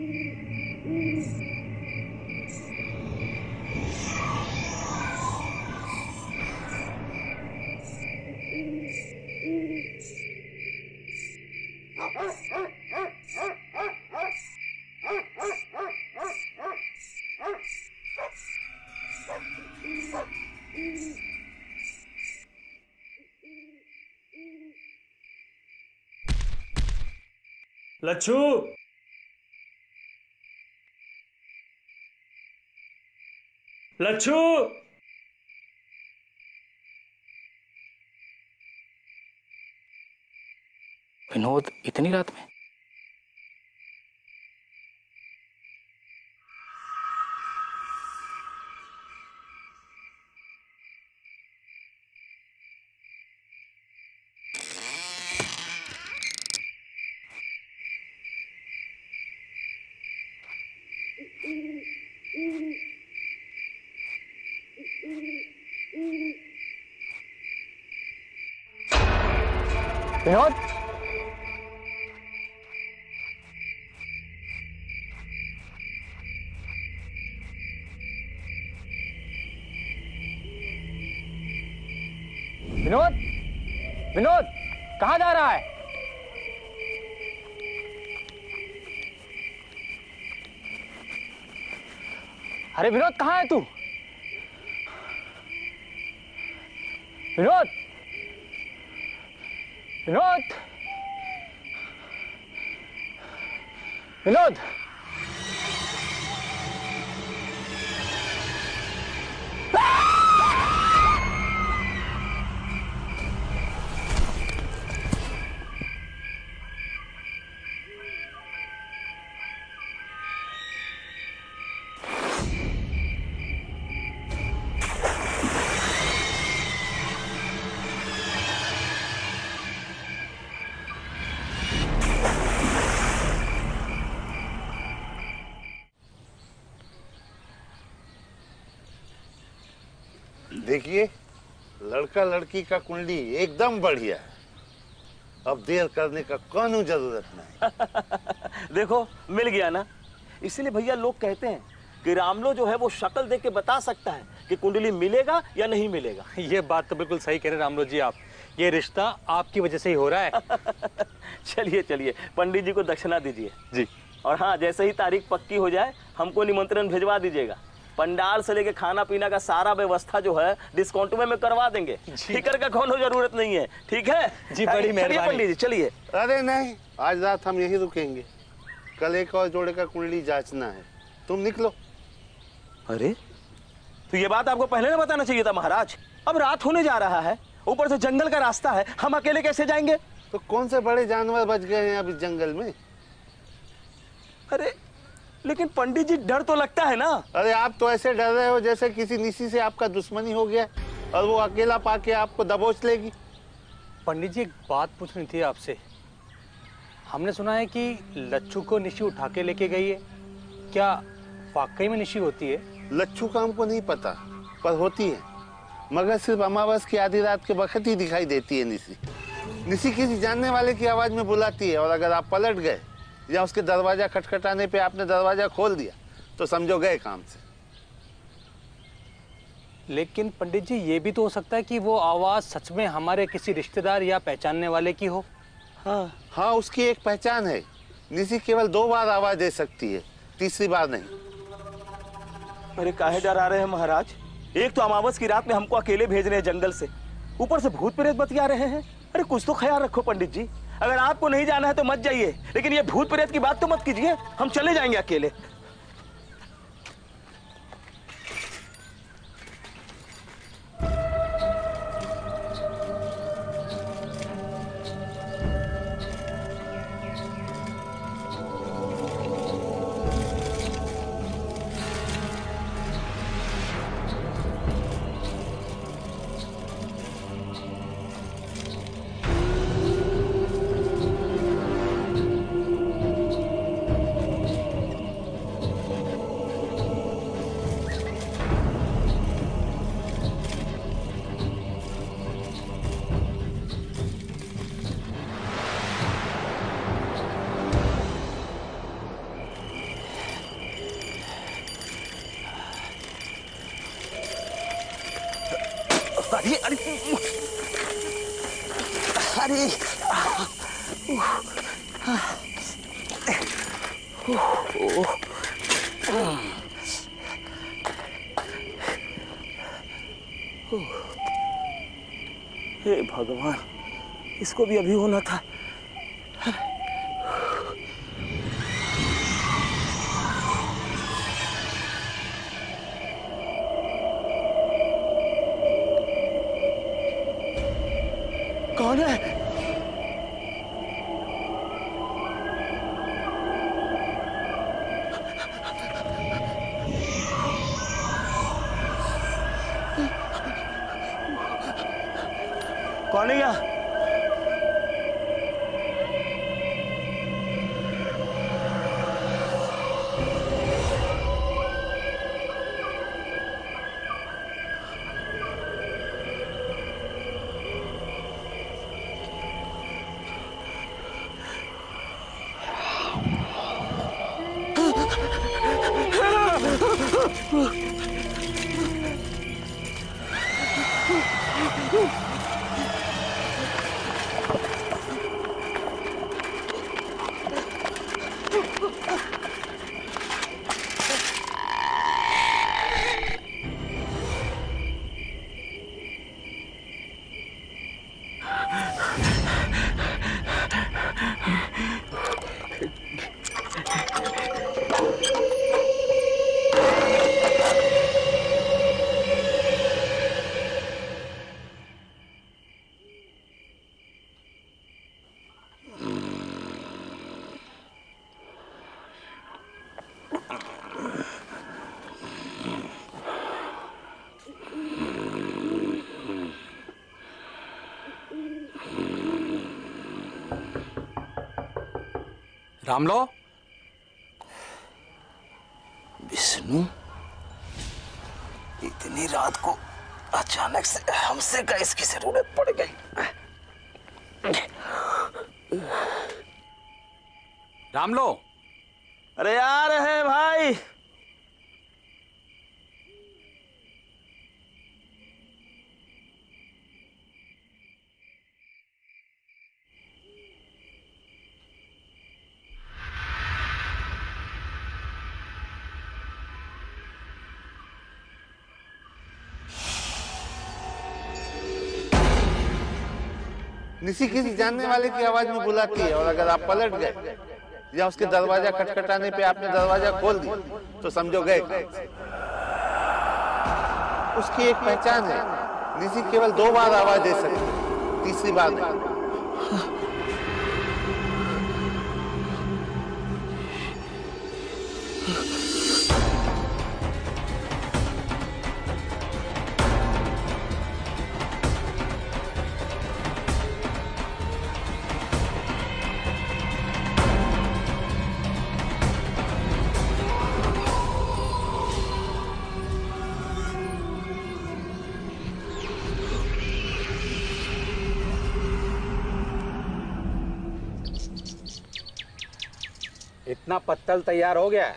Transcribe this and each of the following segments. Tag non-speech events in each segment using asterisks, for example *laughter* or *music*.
Mm-hmm. Lachhu. Lachhu. Vinod इतनी रात में? विनोद विनोद विनोद कहाँ जा रहा है? अरे विनोद कहाँ है तू? विनोद विनोद विनोद देखिए लड़का लड़की का कुंडली एकदम बढ़िया है। अब देर करने का कानून ज़रूरत नहीं। *laughs* देखो मिल गया ना? इसीलिए भैया लोग कहते हैं कि रामलो जो है वो शक्ल देख के बता सकता है कि कुंडली मिलेगा या नहीं मिलेगा। *laughs* ये बात तो बिल्कुल सही कह रहे रामलो जी आप। ये रिश्ता आपकी वजह से ही हो रहा है। *laughs* चलिए चलिए पंडित जी को दक्षिणा दीजिए। जी। और हाँ जैसे ही तारीख पक्की हो जाए हमको निमंत्रण भिजवा दीजिएगा। पंडाल से लेके खाना पीना का सारा व्यवस्था जो है डिस्काउंट में, में करवा देंगे। फ़िक्र का कोनो ज़रूरत नहीं है। ठीक है? जी, बड़ी मेहरबानी। पंडित जी चलिए। अरे नहीं आज रात हम यहीं रुकेंगे। कल एक और जोड़े का कुंडली जांचना है। तुम निकलो। अरे तो ये बात आपको पहले ना बताना चाहिए था महाराज। अब रात होने जा रहा है। ऊपर से जंगल का रास्ता है। हम अकेले कैसे जाएँगे? तो कौन से बड़े जानवर बच गए हैं अभी जंगल में? अरे लेकिन पंडित जी डर तो लगता है ना। अरे आप तो ऐसे डर रहे हो जैसे किसी निशी से आपका दुश्मनी हो गया और वो अकेला पाके आपको दबोच लेगी। पंडित जी एक बात पूछनी थी आपसे। हमने सुना है कि लच्छू को निशी उठा के लेके गई है। क्या वाकई में निशी होती है? लच्छू का हमको नहीं पता पर होती है। मगर सिर्फ़ अमावस की आधी रात के वक्त ही दिखाई देती है निशी निशी किसी जानने वाले की आवाज़ में बुलाती है और अगर आप पलट गए या उसके दरवाज़ा खटखटाने पे आपने दरवाज़ा खोल दिया तो समझो गए काम से। लेकिन पंडित जी ये भी तो हो सकता है कि वो आवाज़ सच में हमारे किसी रिश्तेदार या पहचानने वाले की हो। हाँ। हाँ उसकी एक पहचान है। निशी केवल दो बार आवाज़ दे सकती है तीसरी बार नहीं। अरे काहे डरा रहे हैं महाराज? एक तो अमावस की रात में हमको अकेले भेज रहे हैं जंगल से। ऊपर से भूत प्रेत बतिया रहे हैं। अरे कुछ तो ख्याल रखो पंडित जी। अगर आपको नहीं जाना है तो मत जाइए। लेकिन ये भूत प्रेत की बात तो मत कीजिए। हम चले जाएँगे अकेले। इसको भी अभी होना था। रामलो। विष्णु, इतनी रात को अचानक से हमसे का इसकी ज़रूरत पड़ गई। रामलो। अरे यार है भाई। निसी किसी जानने वाले की आवाज़ में बुलाती है और अगर आप पलट गए, या उसके दरवाज़ा खटखटाने पे आपने दरवाज़ा खोल दिया तो समझो गए। उसकी एक पहचान है। निसी केवल दो बार आवाज़ दे सकती तीसरी बार नहीं इतना पत्तल तैयार हो गया है।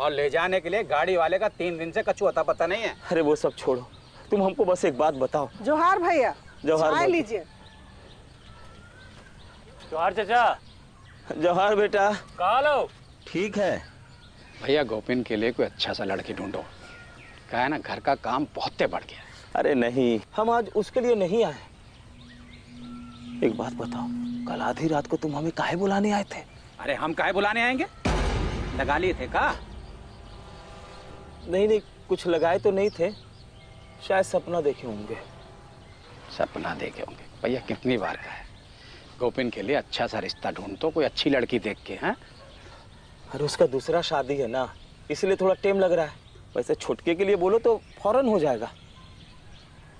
और ले जाने के लिए गाड़ी वाले का तीन दिन से कछु अता पता नहीं है। अरे वो सब छोड़ो। तुम हमको बस एक बात बताओ। जोहार भैया जोहार लीजिए। जोहार चाचा। जवाहर बेटा। कहा लो ठीक है। भैया गोपिन के लिए कोई अच्छा सा लड़की ढूंढो। क्या है ना घर का काम बहुत बढ़ गया अरे नहीं हम आज उसके लिए नहीं आए। एक बात बताओ कल आधी रात को तुम हमें काहे बुलाने आए थे? अरे हम काहे बुलाने आएँगे? लगा लिए थे का? नहीं नहीं कुछ लगाए तो नहीं थे। शायद सपना देखे होंगे। सपना देखे होंगे। भैया कितनी बार का है? गोपिन के लिए अच्छा सा रिश्ता ढूंढतो कोई अच्छी लड़की देख के हैं? अरे उसका दूसरा शादी है ना इसलिए थोड़ा टेम लग रहा है। वैसे छुटके के लिए बोलो तो फ़ौरन हो जाएगा।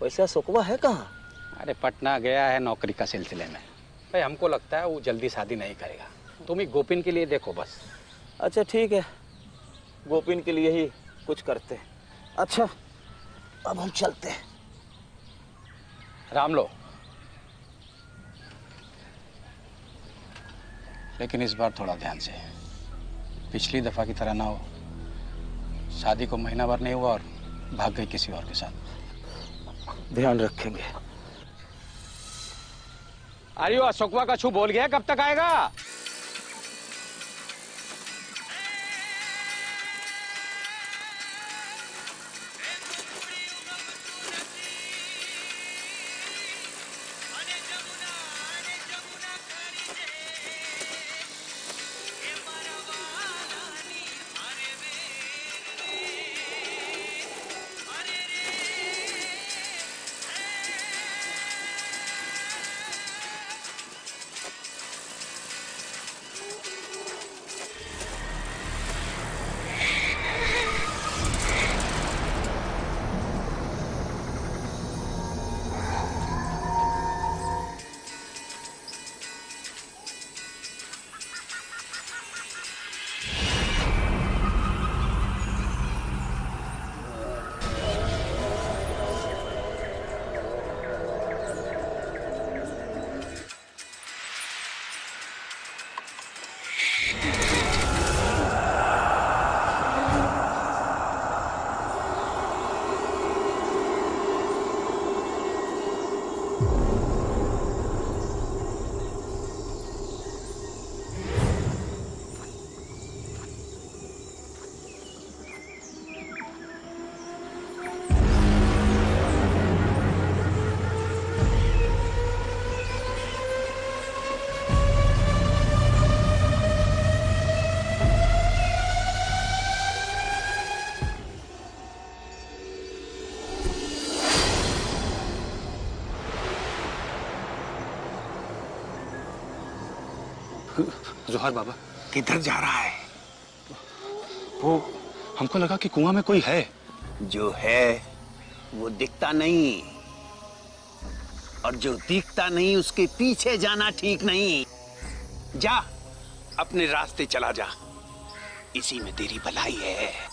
वैसे सुकवा है कहाँ? अरे पटना गया है नौकरी का सिलसिले में। भाई हमको लगता है वो जल्दी शादी नहीं करेगा। तुम ही गोपिन के लिए देखो बस। अच्छा ठीक है। गोपिन के लिए ही कुछ करते हैं। अच्छा अब हम चलते हैं। राम लो लेकिन इस बार थोड़ा ध्यान से। पिछली दफ़ा की तरह ना हो। शादी को महीना भर नहीं हुआ और भाग गई किसी और के साथ। ध्यान रखेंगे। अरे वो अशोकवा का छू बोल गया कब तक आएगा? जोहर बाबा, किधर जा रहा है? वो हमको लगा कि कुआँ में कोई है। जो है, वो दिखता नहीं। और जो दिखता नहीं, उसके पीछे जाना ठीक नहीं। जा, अपने रास्ते चला जा। इसी में तेरी भलाई है।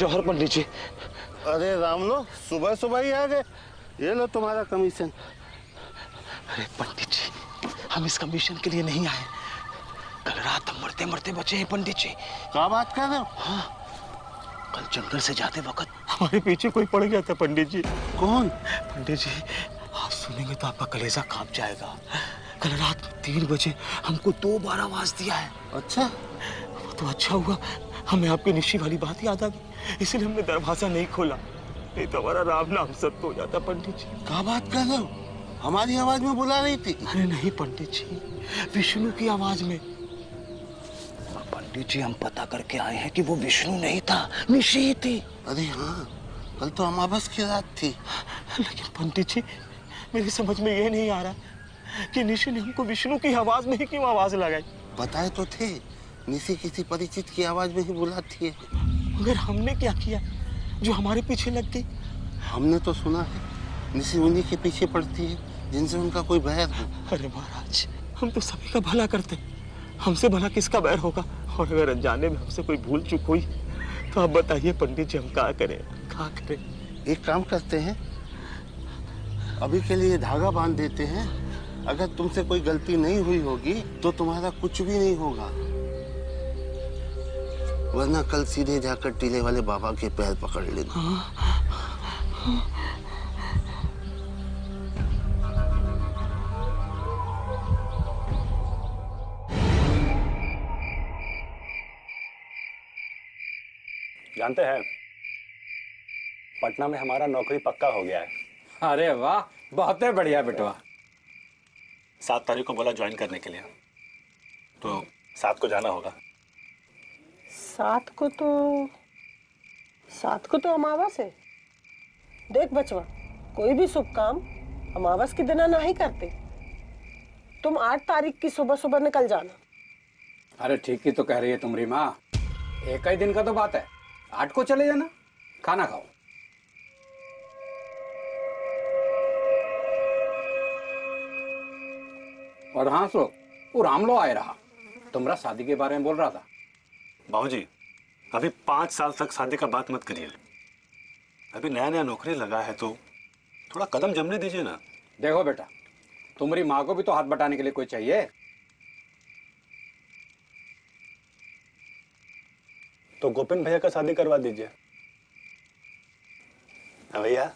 जौहर पंडित जी अरे राम लो सुबह सुबह ही आ गए। ये लो तुम्हारा कमीशन अरे पंडित जी हम इस कमीशन के लिए नहीं आए। कल रात हम मरते मरते बचे हैं पंडित जी। क्या बात कर रहे हो? कल जंगल से जाते वक्त हमारे पीछे कोई पड़ गया था पंडित जी। कौन? पंडित जी आप सुनेंगे तो आपका कलेजा काँप जाएगा। कल रात तीन बजे हमको दो बार आवाज़ दिया है। अच्छा? वो तो अच्छा हुआ हमें आपकी निश्ची वाली बात याद आ गई। इसलिए हमने दरवाज़ा नहीं खोला। नहीं तो हमारा राम नाम सत्य हो जाता पंडित जी। क्या बात कर रहे हो? हमारी आवाज़ में बुला रही थी। अरे नहीं पंडित जी। विष्णु की आवाज़ में। पंडित जी हम पता करके आए हैं कि वो विष्णु नहीं था निशी ही थी। अरे हाँ कल तो अमावस की रात थी। लेकिन पंडित जी मेरी समझ में ये नहीं आ रहा कि निशी ने हमको विष्णु की आवाज़ में ही क्यों आवाज़ लगाई। बताए तो थे निशी किसी परिचित की आवाज़ में ही बुलाती है। मगर हमने क्या किया जो हमारे पीछे लग गई? हमने तो सुना है निशी उन्हीं के पीछे पड़ती है जिनसे उनका कोई बैर हो। अरे महाराज हम तो सभी का भला करते हमसे भला किसका बैर होगा? और अगर अनजाने में हमसे कोई भूल चुक हुई तो आप बताइए पंडित जी हम क्या करें? क्या करें? एक काम करते हैं। अभी के लिए धागा बाँध देते हैं। अगर तुमसे कोई गलती नहीं हुई होगी तो तुम्हारा कुछ भी नहीं होगा। वरना कल सीधे जाकर टीले वाले बाबा के पैर पकड़ लेना। जानते हैं पटना में हमारा नौकरी पक्का हो गया है। अरे वाह बहुत बढ़िया बेटवा सात तारीख को बोला ज्वाइन करने के लिए। तो सात को जाना होगा। सात को तो सात को तो अमावस है। देख बचवा, कोई भी शुभ काम अमावस के दिन ना ही करते। तुम आठ तारीख की सुबह सुबह निकल जाना। अरे ठीक ही तो कह रही है तुम्हारी माँ एक ही दिन का तो बात है। आठ को चले जाना। खाना खाओ। और हाँ सो वो रामलो आए रहा। तुमरा शादी के बारे में बोल रहा था। बाबूजी अभी पाँच साल तक शादी का बात मत करिए। अभी नया नया नौकरी लगा है तो थोड़ा कदम जमने दीजिए ना। देखो बेटा तुम्हारी माँ को भी तो हाथ बटाने के लिए कोई चाहिए। तो गोपिन भैया का शादी करवा दीजिए। हाँ भैया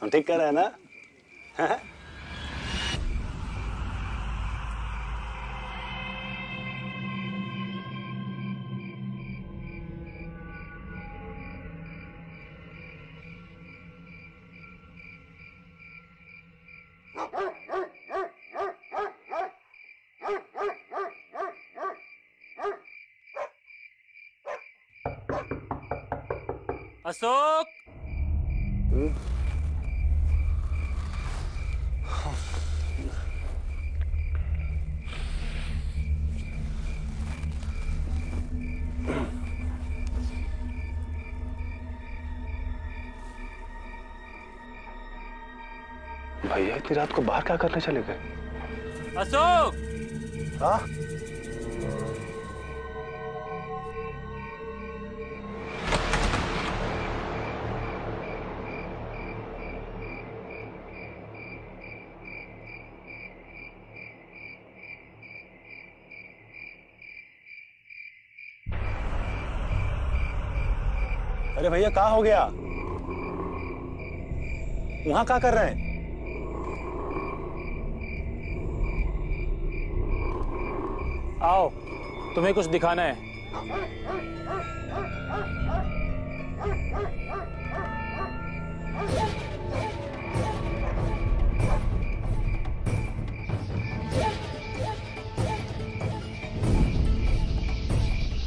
हम ठीक कर रहे हैं ना? अशोक! भैया इतनी रात को बाहर क्या करने चले गए? अशोक! हाँ? अरे भैया, कहा हो गया? वहाँ क्या कर रहे हैं? आओ, तुम्हें कुछ दिखाना है।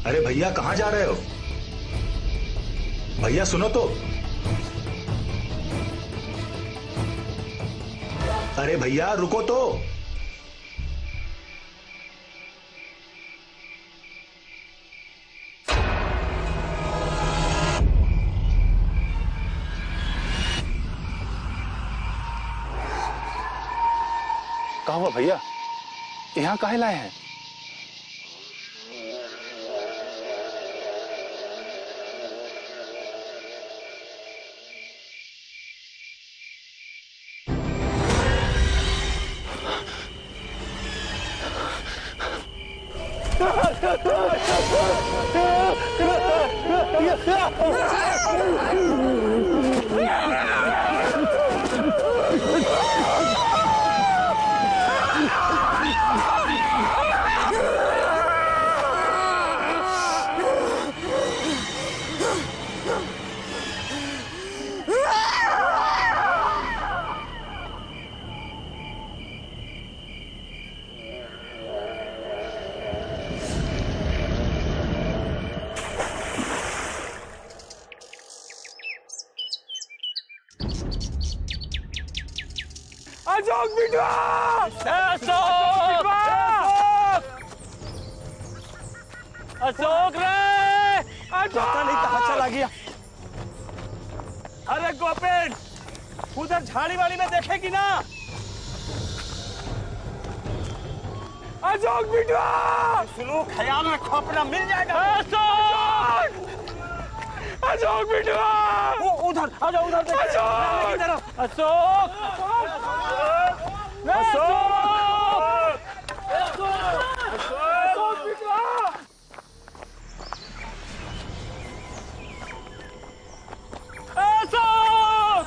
अरे भैया, कहाँ जा रहे हो? भैया सुनो तो अरे भैया रुको तो कहा हुआ भैया? यहाँ काहे लाए हैं? अशोक बिटवा अशोक! अशोक रे पता नहीं कहाँ चला गया अरे गोपेन उधर झाड़ी वाली में देखेगी ना अशोक! बिटवा सुनो ख्याल रखो अपना मिल जाएगा अशोक! अशोक बिटवा वो उधर आ जाओ उधर देखो, सामने की तरफ़। अशोक अशोक अशोक बिटवा अशोक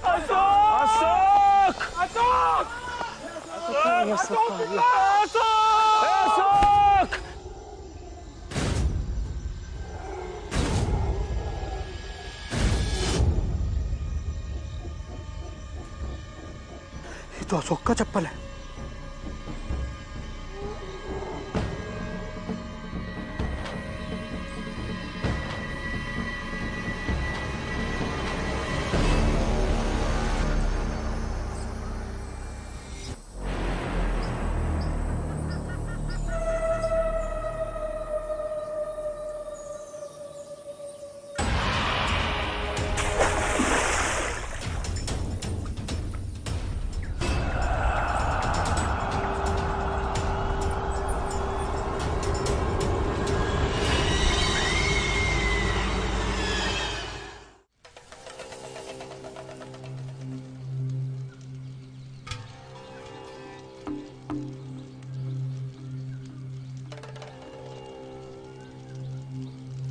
अशोक अशोक अशोक अशोक अशोक तो अशोक का चप्पल है।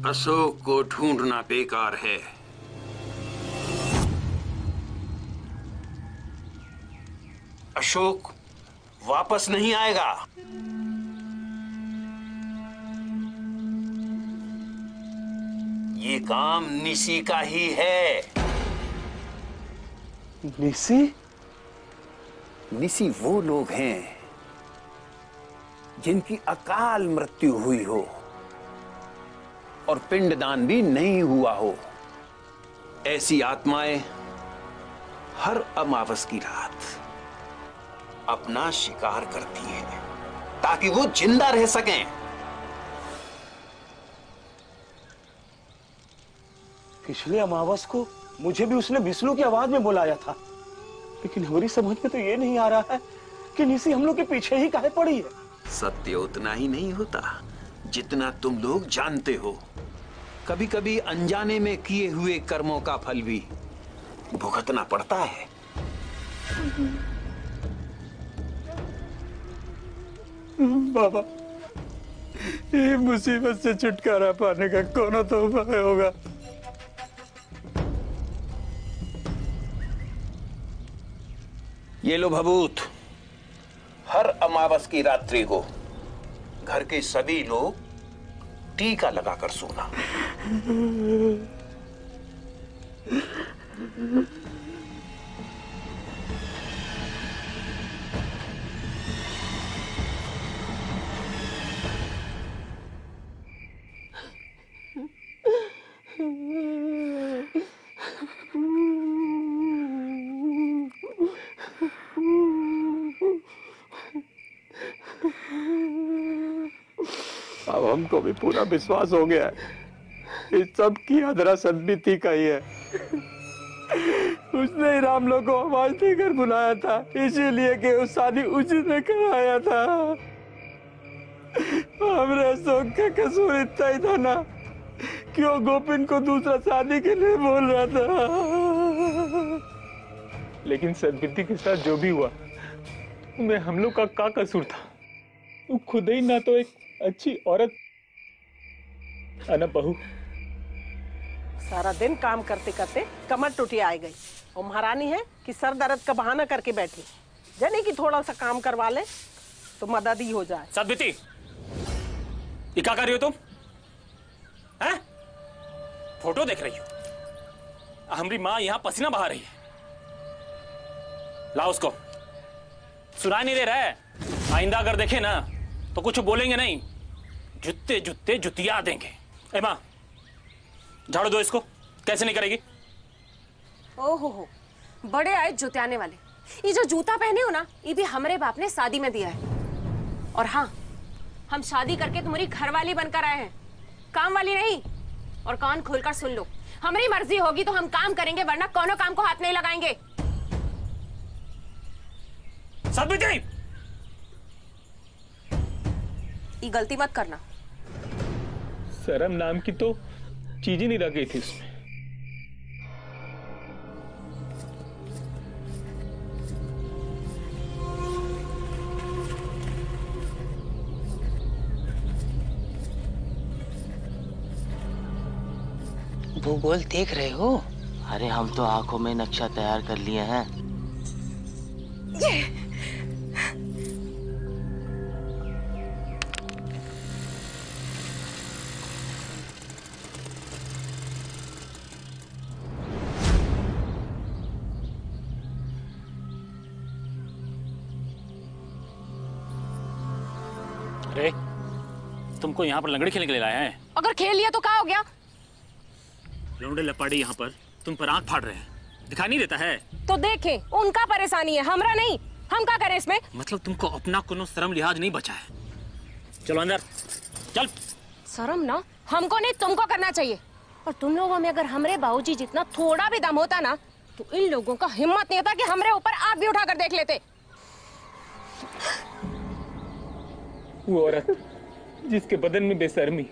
अशोक को ढूंढना बेकार है। अशोक वापस नहीं आएगा। ये काम निशी का ही है। निशी निशी वो लोग हैं जिनकी अकाल मृत्यु हुई हो। और पिंडदान भी नहीं हुआ हो। ऐसी आत्माएँ हर अमावस की रात अपना शिकार करती हैं ताकि वो ज़िंदा रह सकें। पिछले अमावस को मुझे भी उसने विष्णु की आवाज़ में बुलाया था। लेकिन हमारी समझ में तो ये नहीं आ रहा है कि निसी हम लोग के पीछे ही काहे पड़ी है। सत्य उतना ही नहीं होता। जितना तुम लोग जानते हो। कभी कभी अनजाने में किए हुए कर्मों का फल भी भुगतना पड़ता है। बाबा ये मुसीबत से छुटकारा पाने का कौन तो उपाय होगा? ये लो भभूत हर अमावस की रात्रि को घर के सभी लोग टीका लगाकर सोना। हमको भी पूरा विश्वास हो गया है इस सब की अदरा सदबीती का ही है। उसने ही राम लोग को आवाज़ देकर बुलाया था, इसीलिए कि वो शादी उचित ने कराया था। हमरे अशोक का कसूर इतना ही था ना, क्यों गोपिन को दूसरा शादी के लिए बोल रहा था? लेकिन सदबुद्धि के साथ जो भी हुआ, उनमें हम लोग का का कसूर था? वो खुद ही ना तो एक अच्छी औरत है ना बहू? सारा दिन काम करते करते कमर टूटी आ गई। और महारानी है कि सर दर्द का बहाना करके बैठी। जाने कि थोड़ा सा काम करवा ले तो मदद ही हो जाए। सदबीती ये क्या कर रही हो तुम? हैं? फ़ोटो देख रही हो। हमारी माँ यहाँ पसीना बहा रही है। लाओ उसको। सुनाई नहीं दे रहा है। आइंदा अगर देखे ना तो कुछ बोलेंगे नहीं। जुत्ते जुत्ते जुतिया देंगे। ए माँ झाड़ू दो इसको। कैसे नहीं करेगी? ओहो हो बड़े आए जुतियाने वाले। ये जो जूता पहने हो ना ये भी हमारे बाप ने शादी में दिया है। और हाँ हम शादी करके तुम्हारी घरवाली बनकर आए हैं। काम वाली नहीं और कान खोलकर सुन लो। हमारी मर्ज़ी होगी तो हम काम करेंगे वरना कोनो काम को हाथ नहीं लगाएँगे। ये गलती मत करना। शर्म नाम की तो चीज़ ही नहीं रह गई थी उसमें भूगोल देख रहे हो? अरे हम तो आँखों में नक्शा तैयार कर लिए हैं। अरे तुमको यहाँ पर लंगड़ी खेलने के लिए लाया है। अगर खेल लिया तो क्या हो गया? लौंडे लपाड़ी यहाँ पर तुम पर आँख फाड़ रहे हैं। दिखाई नहीं देता है। तो देखें उनका परेशानी है हमरा नहीं। हम क्या करें इसमें? मतलब तुमको अपना कोनो शर्म लिहाज नहीं बचा है। चलो अंदर चल। शर्म ना? हमको नहीं तुमको करना चाहिए। और तुम लोगों में अगर हमरे बाबूजी जितना थोड़ा भी दम होता ना तो इन लोगों का हिम्मत नहीं होता कि हमरे ऊपर आग भी उठा कर देख लेते। वो औरत जिसके बदन में बेशर्मी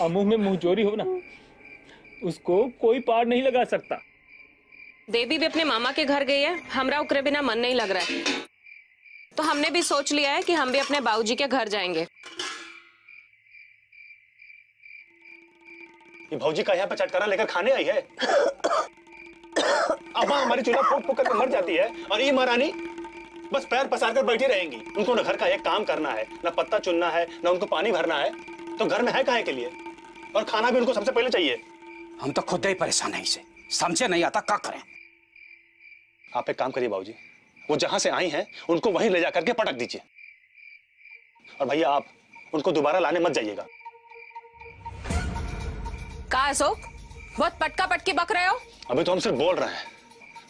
और मुँह में मुंहजोरी हो ना उसको कोई पार नहीं लगा सकता। देवी भी अपने मामा के घर गई है। हमरा उकरे बिना मन नहीं लग रहा है। तो हमने भी सोच लिया है कि हम भी अपने बाबूजी के घर जाएँगे। ये भौजी का यहाँ पे चटकारा लेकर खाने आई है। अब हमारी चूल्हा फूक फूक करके मर जाती है और ये महारानी बस पैर पसार कर बैठी रहेंगी। उनको न घर का एक काम करना है न पत्ता चुनना है न उनको पानी भरना है तो घर में है काहे के लिए? और खाना भी उनको सबसे पहले चाहिए। हम तो खुद ही परेशान है इसे। समझे नहीं आता क्या करें? आप एक काम करिए बाबूजी वो जहाँ से आई हैं उनको वहीं ले जाकर के पटक दीजिए। और भैया आप उनको दोबारा लाने मत जाइएगा। का अशोक? बहुत पटका पटकी बक रहे हो? अभी तो हम सिर्फ़ बोल रहे हैं।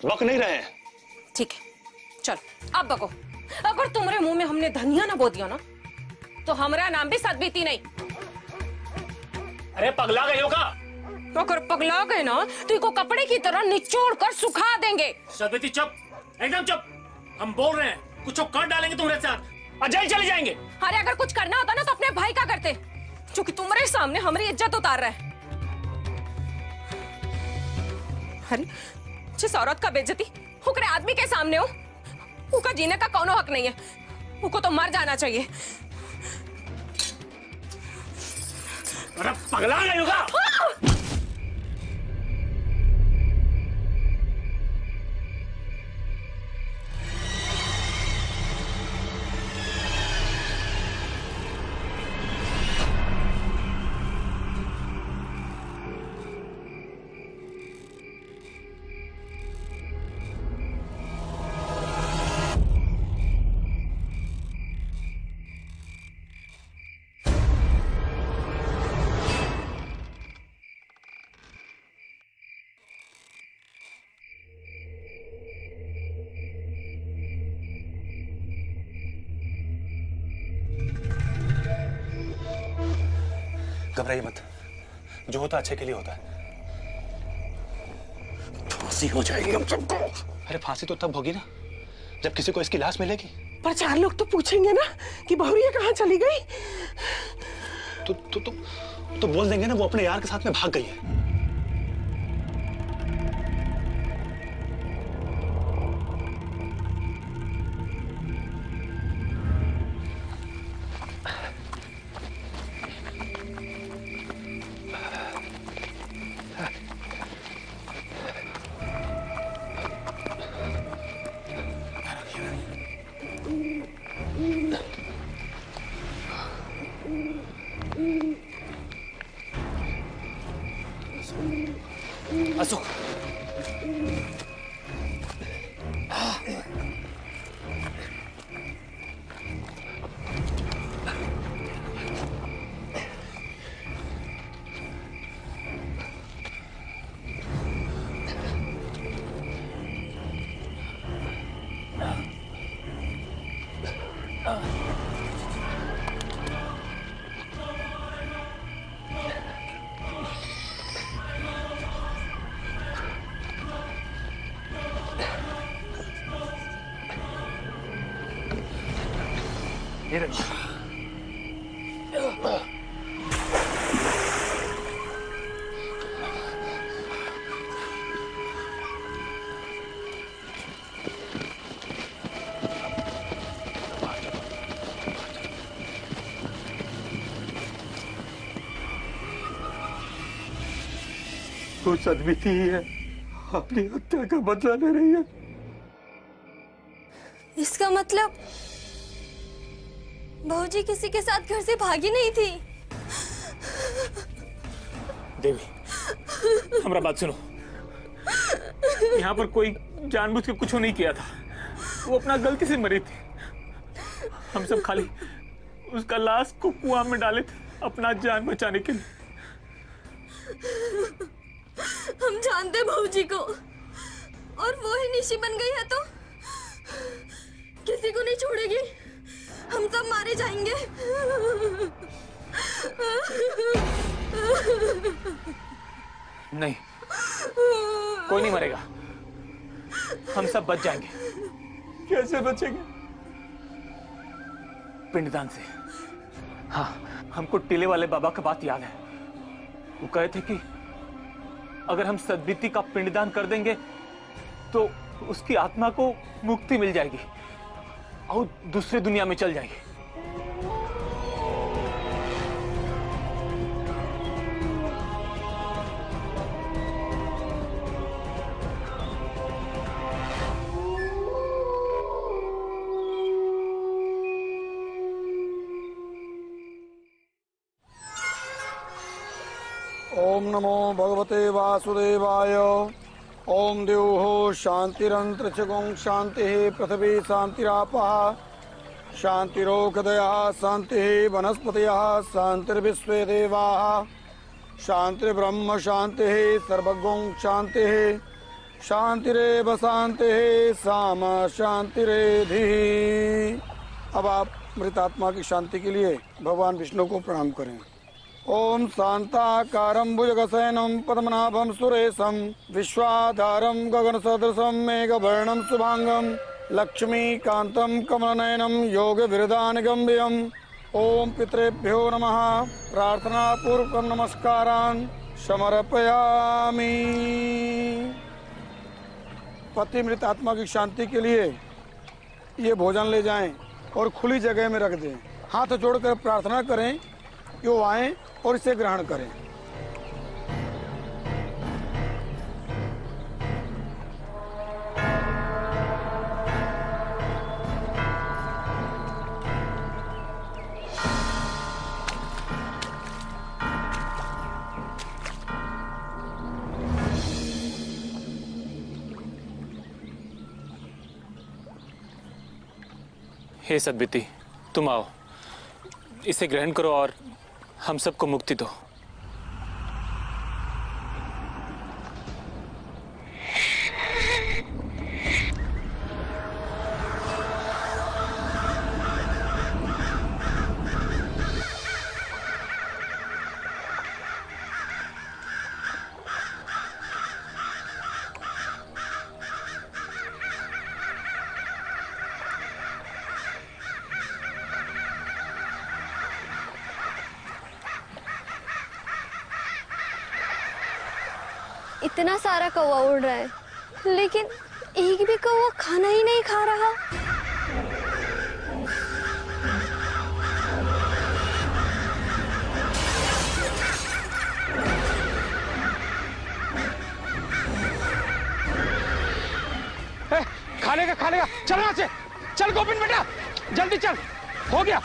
बक नहीं रहे हैं। ठीक है। चल अब बको। अगर तुम्हारे मुँह में हमने धनिया ना बो दिया ना तो हमारा नाम भी सदबीती नहीं। अरे पगला गई होगा अगर पगला गए ना तो इनको कपड़े की तरह निचोड़ कर सुखा देंगे। सदबीती चुप। एकदम चुप। हम बोल रहे हैं कुछ कर डालेंगे तुम्हारे साथ। जेल चले जाएँगे। अरे अगर कुछ करना होता ना तो अपने भाई का करते। जो कि तुम्हारे सामने हमारी इज़्ज़त उतार रहा है। अरे जिस औरत का बेजती उकरे आदमी के सामने हो। उसका जीने का कोनो हक नहीं है। उनको तो मर जाना चाहिए। अरे पगला नहीं होगा घबराइए मत। जो होता अच्छे के लिए होता है। फांसी हो जाएगी हम सबको। अरे फांसी तो तब होगी ना जब किसी को इसकी लाश मिलेगी। पर चार लोग तो पूछेंगे ना कि बहुरिया कहाँ चली गई? तो तो तो, तो बोल देंगे ना वो अपने यार के साथ में भाग गई है। वो सदबीती ही है। अपनी हत्या का बदला ले रही है। इसका मतलब बहूजी किसी के साथ घर से भागी नहीं थी। देवी हमारा बात सुनो। यहाँ पर कोई जानबूझ के कुछ नहीं किया था। वो अपना गलती से मरी थी। हम सब खाली उसका लाश को कुआँ में डाले थे अपना जान बचाने के लिए। हम जानते बहूजी को। और वो ही निशी बन गई है तो? किसी को नहीं छोड़ेगी। हम सब मारे जाएँगे। नहीं कोई नहीं मरेगा। हम सब बच जाएँगे। कैसे बचेंगे? पिंडदान से। हाँ हमको टीले वाले बाबा का बात याद है। वो कहे थे कि अगर हम सदबीती का पिंडदान कर देंगे तो उसकी आत्मा को मुक्ति मिल जाएगी और दूसरी दुनिया में चल जाएगी। नमो भगवते वासुदेवाय। ओम देवो शांतिरंतरिक्षगुं शांति पृथ्वी शांतिरापः शांतिरोगदया शांति वनस्पतयः शांतिर्विश्वे देवाः। शांतिर्ब्रह्म शांति सर्वगुं शांति शांतिरेव शांति साम शांतिरेधि अब आप मृतात्मा की शांति के लिए भगवान विष्णु को प्रणाम करें। ओम शांताकारं भुजगशयनं पद्मनाभं सुरेशं विश्वाधारं गगनसदृशं मेघवर्णं शुभांगं लक्ष्मीकान्तं कमलनयनं योगविरदानिगम्यम् ओम पितृभ्यो नमः। प्रार्थनापूर्वकं नमस्कारान् समर्पयामि। पति मृत आत्मा की शांति के लिए ये भोजन ले जाएँ और खुली जगह में रख दें। हाथ जोड़कर प्रार्थना करें कि वो आए और इसे ग्रहण करें। हे सदबिति तुम आओ। इसे ग्रहण करो और हम सबको मुक्ति दो इतना सारा कौवा उड़ रहा है लेकिन एक भी कौवा खाना ही नहीं खा रहा। खा लेगा खा लेगा। चल यहाँ से। चल गोविंद बेटा, जल्दी चल। हो गया।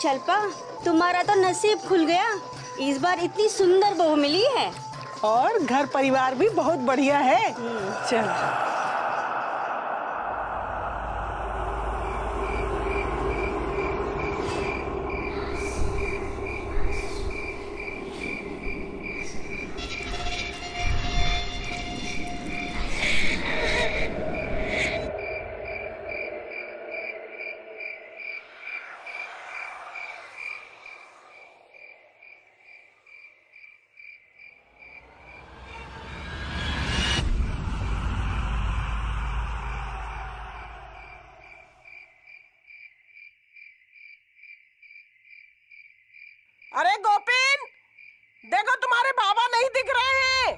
चलपा तुम्हारा तो नसीब खुल गया। इस बार इतनी सुंदर बहू मिली है। और घर परिवार भी बहुत बढ़िया है। चल। अरे गोपिन देखो तुम्हारे बाबा नहीं दिख रहे हैं।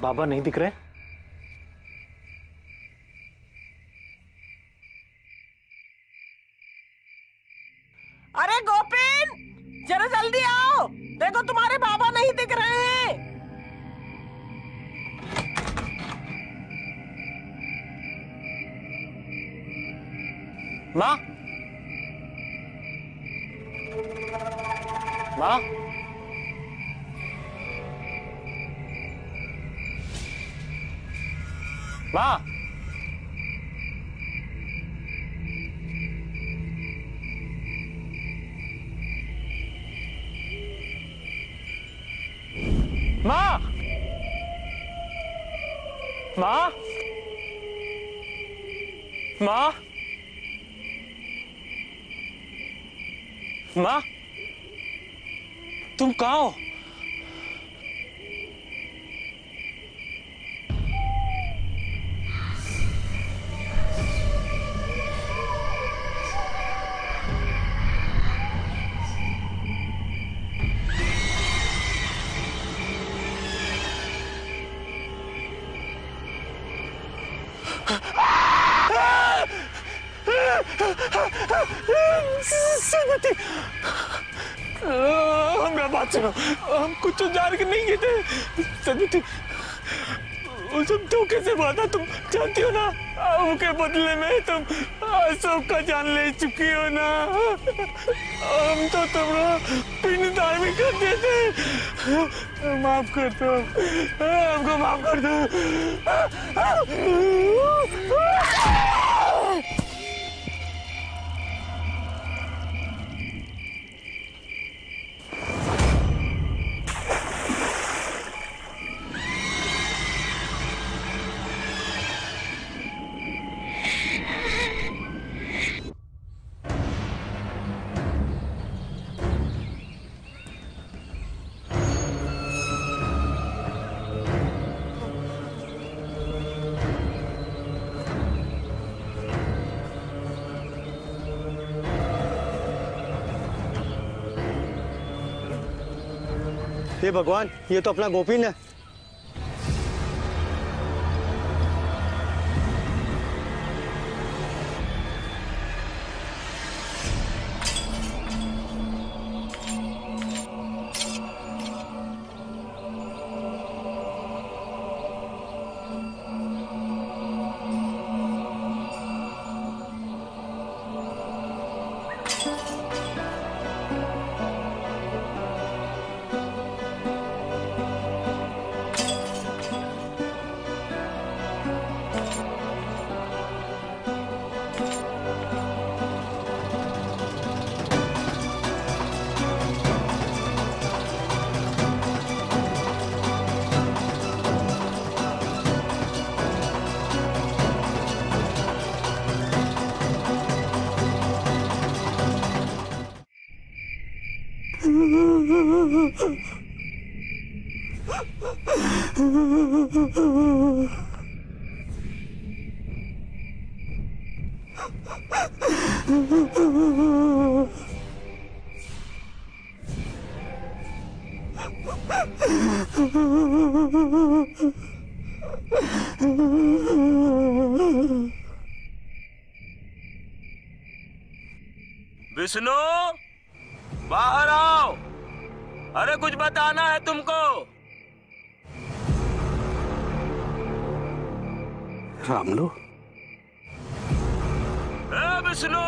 बाबा नहीं दिख रहे? श्रीमती हमरा बात सुनो। हम कुछ जान के नहीं गए थे। श्रीमती सब धोखे से वादा तुम जानती हो ना? उनके बदले में तुम अशोक का जान ले चुकी हो ना? हम तो तुम्हारा पिंडदान भी कर देते माफ़ कर दो। हमको माफ़ कर दो। भगवान ये तो अपना गोपीन है। विष्णु बाहर आओ। अरे कुछ बताना है तुमको। रामलू। ए विष्णु।